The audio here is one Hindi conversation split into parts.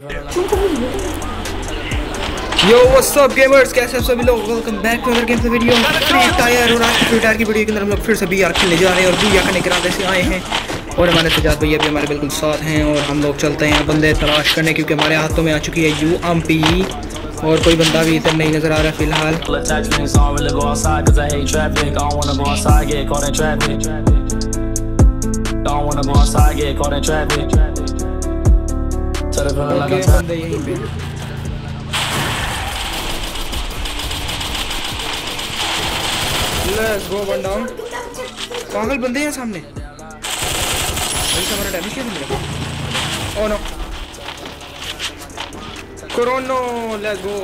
यो व्हाट्स अप गेमर्स कैसे हैं सभी लोग? Welcome back to other game video Free Fire और आज फ्री टायर की वीडियो के अंदर हम लोग फिर से बीआर खेलने जा रहे हैं और बीआर करने के इरादे से आए हैं। और हमारे सजाद भैया भी हमारे बिल्कुल साथ हैं और हम लोग चलते हैं बंदे तलाश करने क्योंकि हमारे हाथों में आ चुकी है यू एम पी और कोई बंदा भी इधर नहीं नज़र आ रहा फ़िलहाल। Like I'm tired. बंदे यहीं पे लेट्स गो वन डाउन पागल बंदे हैं सामने भाई से हमारा डैमेज किया तुमने oh no corona let's go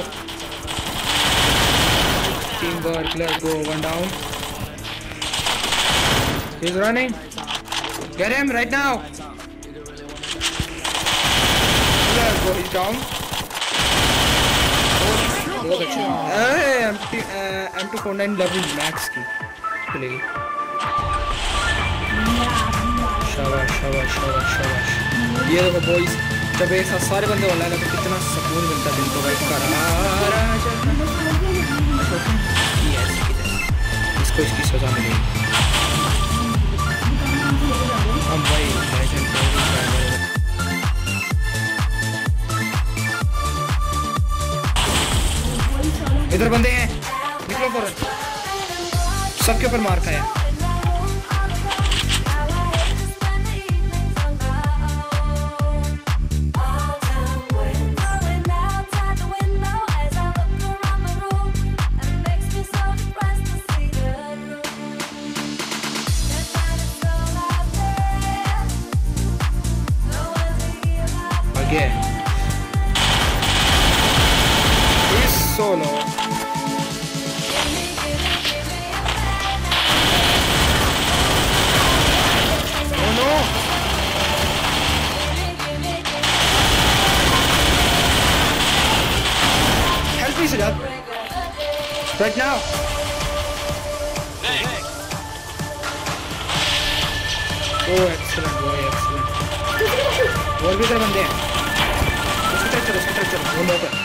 team work let's go one down He's running. Get him right now. He's down. बहुत अच्छा मैक्स की शाबाश शाबाश शाबाश शाबाश ये देखो जब साथ सारे बंदे वाला है तो कितना सुकून मिलता है को कर इसको इसकी सजा मिलेगी इधर बंदे हैं। निकलो फ़ौरन। सबके ऊपर मार खाया। आगे इस solo Right now. Oh, excellent, boy, excellent. और भी इधर बंदे हैं उसकी तरफ चलो उसकी तरफ चलो वो नौकर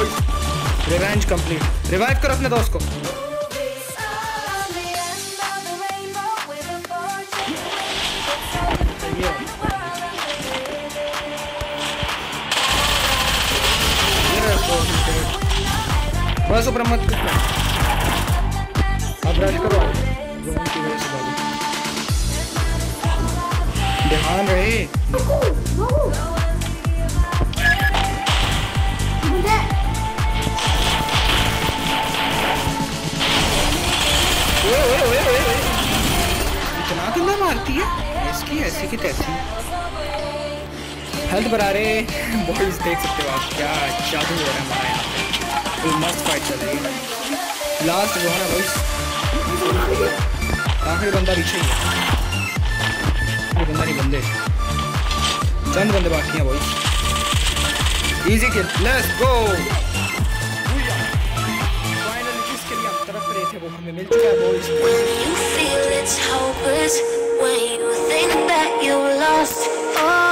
रिवेंज कंप्लीट रिवाइव करो अपने दोस्त को बस ऊपर मत अब रश करो। ध्यान रहे। मारती है? इसकी ऐसी की तैसी। हेल्थ बढ़ा रहे बॉयज़ देख सकते हो आप क्या जादू हो रहा है हमारा यहाँ पे। फुल मस्त फाइट चल रही है। लास्ट वो है ना बॉयज़ आखिरी बंदा पीछे ही। है बंदा नहीं बंदे। चंद बंदे बाकी हैं boys easy kill let's go boys. When you feel it's hopeless, when you think that you're lost, oh.